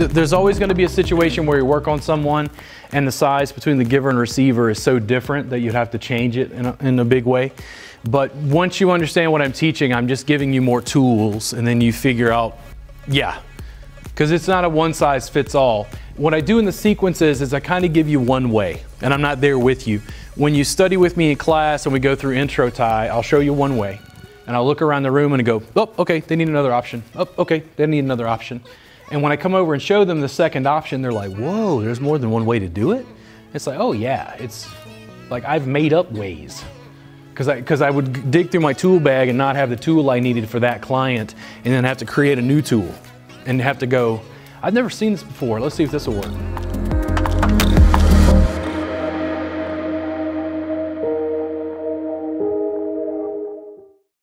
th- there's always going to be a situation where you work on someone and the size between the giver and receiver is so different that you'd have to change it in a, in a big way. But once you understand what I'm teaching, I'm just giving you more tools and then you figure out, yeah, because it's not a one size fits all. What I do in the sequences is I kind of give you one way, and I'm not there with you. When you study with me in class and we go through intro Thai, I'll show you one way. And I'll look around the room and go, oh, okay, they need another option. Oh, okay, they need another option. And when I come over and show them the second option, they're like, whoa, there's more than one way to do it? It's like, oh yeah, it's like I've made up ways. Because I, cause I would dig through my tool bag and not have the tool I needed for that client and then have to create a new tool and have to go, I've never seen this before. Let's see if this will work.